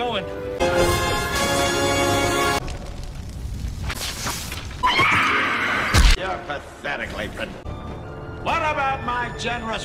going. You're pathetic, Lathan. What about my generous...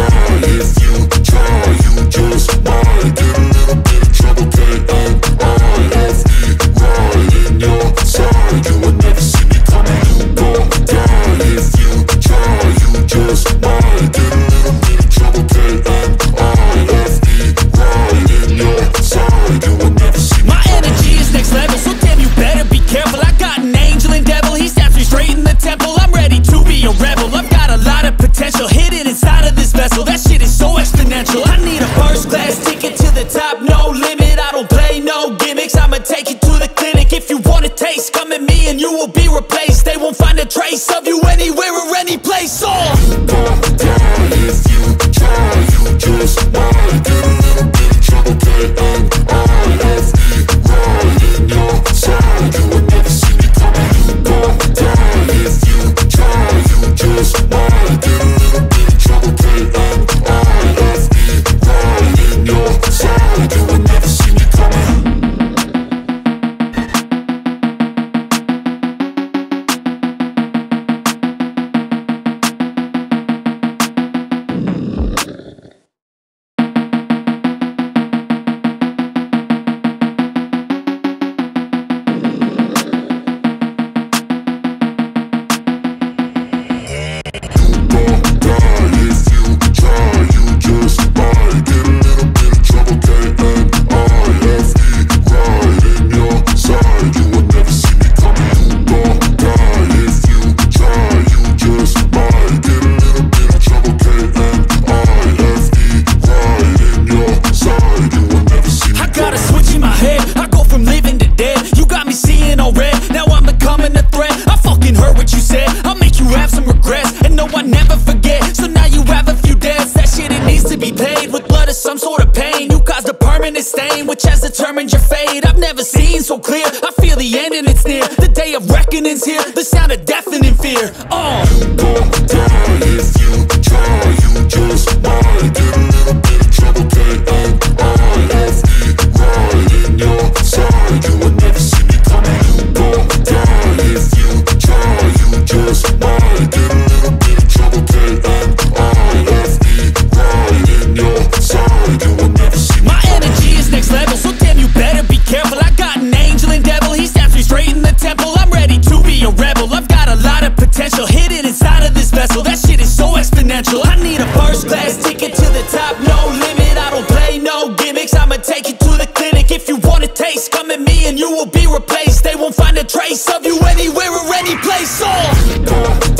If you want a taste, come at me and you will be replaced. They won't find a trace of you never seen so clear. I feel the end and it's near. The day of reckoning's here. The sound of deafening fear. Uh. Oh. My potential hidden inside of this vessel. That shit is so exponential. I need a first class ticket to the top, no limit. I don't play no gimmicks. I'ma take you to the clinic. If you want a taste, come at me and you will be replaced. They won't find a trace of you anywhere or any place. Oh.